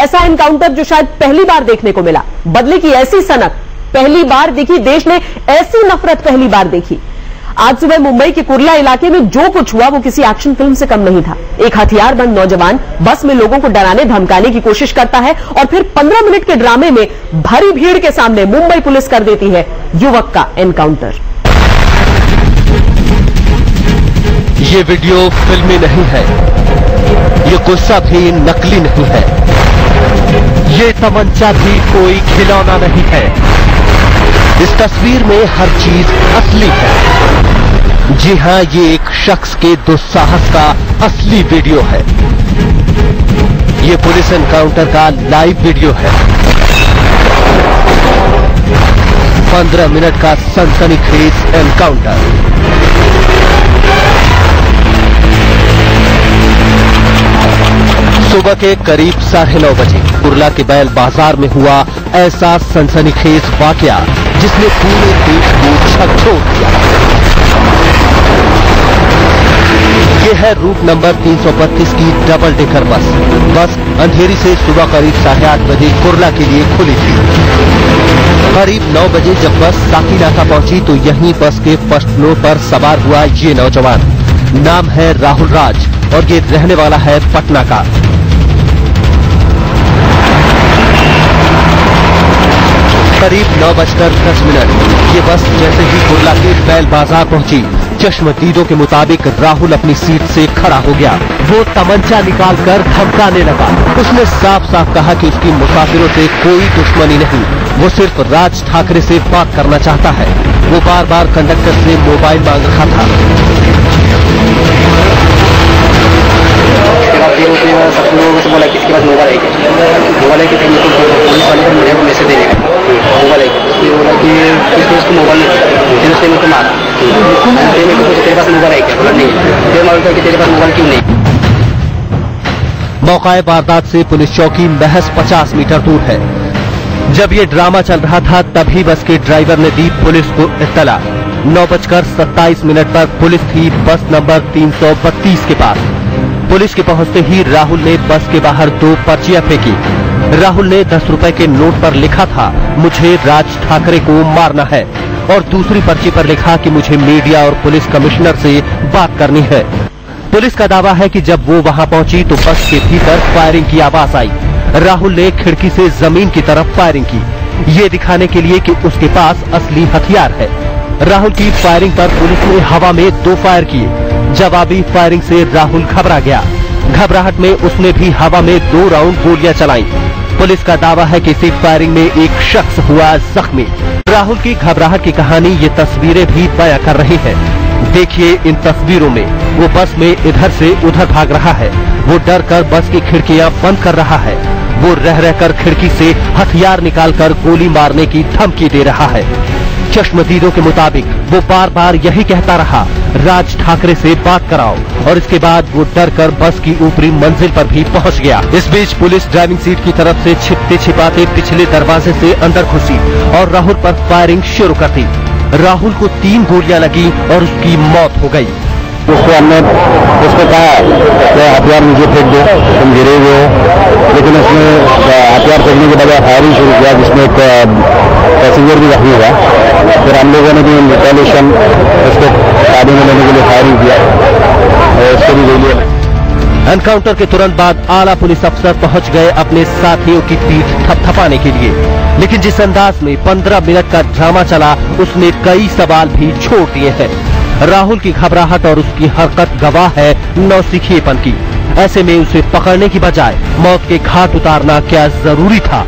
ऐसा एनकाउंटर जो शायद पहली बार देखने को मिला। बदले की ऐसी सनक पहली बार देखी, देश ने ऐसी नफरत पहली बार देखी। आज सुबह मुंबई के कुर्ला इलाके में जो कुछ हुआ, वो किसी एक्शन फ़िल्म से कम नहीं था। एक हथियारबंद नौजवान बस में लोगों को डराने, धमकाने की कोशिश करता है और फिर 15 मिनट के ड्रामे में भरी भीड़ के सामने मुंबई पुलिस कर देती है युवक का एनकाउंटर ये वीडियो फिल्मी नहीं है। ये गुस्सा भी नकली नहीं है। ये तमंचा भी कोई खिलौना नहीं है। इस तस्वीर में हर चीज़ असली है। जी हाँ, ये एक शख्स के दुस्साहस का असली वीडियो है। ये पुलिस एनकाउंटर का लाइव वीडियो है। पंद्रह मिनट का सनसनीखेज एनकाउंटर। सुबह के करीब साढ़े नौ बजे। कुरला के बैल बाज़ार में हुआ ऐसा सनसनीखेज वाकया, जिसने पूरे देश को झकझोर दिया ये है रूट नंबर 332 की डबल डेकर बस। बस अंधेरी से सुबह करीब साढ़े आठ बजे कुरला के लिए खुली थी। करीब नौ बजे जब बस साकीनाका पहुँची तो यहीं बस के फ़र्स्ट फ्लोर पर सवार हुआ ये नौजवान। नाम है राहुल राज और ये रहने वाला है पटना का। करीब नौ बजकर दस मिनट। ये बस जैसे ही कुरला के बैल बाज़ार पहुँची चश्मदीदों के मुताबिक राहुल अपनी सीट से खड़ा हो गया। वो तमंचा निकालकर धमकाने लगा। उसने साफ़ साफ़ कहा कि उसकी मुसाफिरों से कोई दुश्मनी नहीं। वो सिर्फ़ राज ठाकरे से बात करना चाहता है। वो बार बार कंडक्टर से मोबाइल मांग रहा था। उसके बाद फिर उसने सब लोगों से बोला कि पास मोबाइल है मोबाइल है कि फिर मुझको पुलिस वाले को मुझे मैसेज देने का मोबाइल है क्या उसने बोला उसको मोबाइल तेरे पास मोबाइल है क्या? बोला, नहीं। मालूम था कि तेरे पास मोबाइल क्यों नहीं? मौकाए वारदात से पुलिस चौकी महज 50 मीटर दूर है। जब ये ड्रामा चल रहा था, तभी बस के ड्राइवर ने दी पुलिस को इतला नौ बजकर सत्ताईस मिनट पर पुलिस थी बस नंबर 332 के पास। पुलिस के पहुँचते ही राहुल ने बस के बाहर दो पर्चियाँ फेंकी। राहुल ने दस रुपए के नोट पर लिखा था, मुझे राज ठाकरे को मारना है। और दूसरी पर्ची पर लिखा कि मुझे मीडिया और पुलिस कमिश्नर से बात करनी है। पुलिस का दावा है कि जब वो वहाँ पहुँची तो बस के भीतर फायरिंग की आवाज़ आई। राहुल ने खिड़की से ज़मीन की तरफ़ फायरिंग की। ये दिखाने के लिए कि उसके पास असली हथियार है। राहुल की फायरिंग पर पुलिस ने हवा में दो फायर किए। जवाबी फायरिंग से राहुल घबरा गया। घबराहट में उसने भी हवा में दो राउंड गोलियाँ चलाई। पुलिस का दावा है कि इसी फायरिंग में एक शख्स हुआ जख्मी। राहुल की घबराहट की कहानी ये तस्वीरें भी बयां कर रही है। देखिए इन तस्वीरों में, वो बस में इधर से उधर भाग रहा है। वो डर कर बस की खिड़कियाँ बंद कर रहा है। वो रह रहकर खिड़की से हथियार निकालकर गोली मारने की धमकी दे रहा है। चश्मदीदों के मुताबिक, वो बार बार यही कहता रहा, राज ठाकरे से बात कराओ। और इसके बाद वो डर कर बस की ऊपरी मंजिल पर भी पहुँच गया। इस बीच पुलिस ड्राइविंग सीट की तरफ़ से छिपते छिपाते पिछले दरवाजे से अंदर घुसी और राहुल पर फायरिंग शुरू कर दी। राहुल को तीन गोलियाँ लगी और उसकी मौत हो गई। उसको हमने, उसको कहा कि हथियार नीचे फेंक दो? तुम गिरे हुए हो। लेकिन उसने हथियार फेंकने के बजाय फायरिंग शुरू किया, जिसमें एक पैसेंजर भी जख्मी हुआ। फिर हम लोगों ने भी रिटॉलेशन उसको काबू में लेने के लिए फायरिंग किया उसको भी गोलियाँ एनकाउंटर के तुरंत बाद आला पुलिस अफसर पहुँच गए अपने साथियों की पीठ थपथपाने के लिए। लेकिन जिस अंदाज में 15 मिनट का ड्रामा चला उसने कई सवाल भी छोड़ दिए हैं। राहुल की घबराहट और उसकी हरकत गवाह है नौसिखिएपन की। ऐसे में उसे पकड़ने की बजाय मौत के घाट उतारना क्या ज़रूरी था?